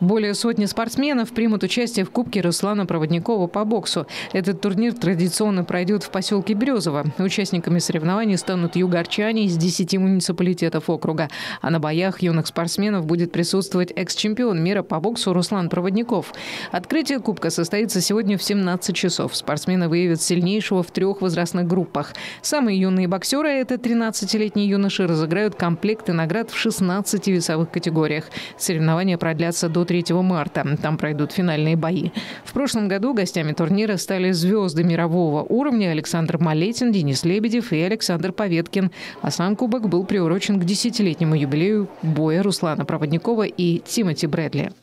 Более сотни спортсменов примут участие в Кубке Руслана Проводникова по боксу. Этот турнир традиционно пройдет в поселке Березово. Участниками соревнований станут югорчане из 10 муниципалитетов округа. А на боях юных спортсменов будет присутствовать экс-чемпион мира по боксу Руслан Проводников. Открытие Кубка состоится сегодня в 17 часов. Спортсмены выявят сильнейшего в трех возрастных группах. Самые юные боксеры, это 13-летние юноши, разыграют комплекты наград в 16 весовых категориях. Соревнования продлятся до 3 марта. Там пройдут финальные бои. В прошлом году гостями турнира стали звезды мирового уровня Александр Малетин, Денис Лебедев и Александр Поветкин. А сам кубок был приурочен к десятилетнему юбилею боя Руслана Проводникова и Тимоти Брэдли.